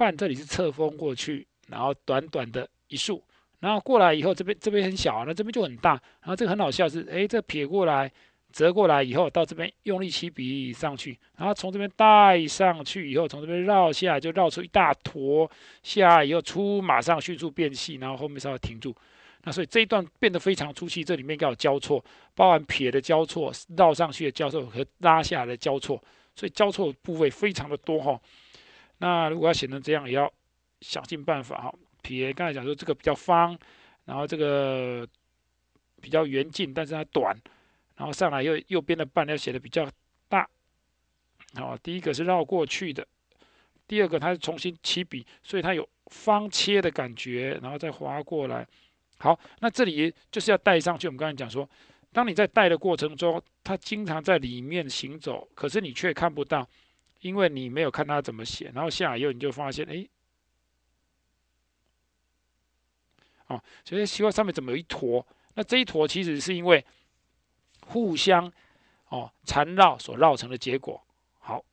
半，这里是侧锋过去，然后短短的一束，然后过来以后这边这边很小，那这边就很大，然后这个很好笑是，哎，这撇过来。折过来以后，到这边用力起笔上去，然后从这边带上去以后，从这边绕下来，就绕出一大坨下来以后出，马上迅速变细，然后后面稍微停住。那所以这一段变得非常粗细，这里面要有交错，包含撇的交错、绕上去的交错和拉下来的交错，所以交错部位非常的多哈。那如果要写成这样，也要想尽办法哈。撇刚才讲说这个比较方，然后这个比较圆劲，但是它短。然后上来右右边的半要写的比较大，好，第一个是绕过去的，第二个它是重新起笔，所以它有方切的感觉，然后再划过来。好，那这里就是要带上去。我们刚才讲说，当你在带的过程中，它经常在里面行走，可是你却看不到，因为你没有看它怎么写。然后下来以后你就发现，哎，哦，所以希望上面怎么有一坨？那这一坨其实是因为。互相哦缠绕所绕成的结果。好，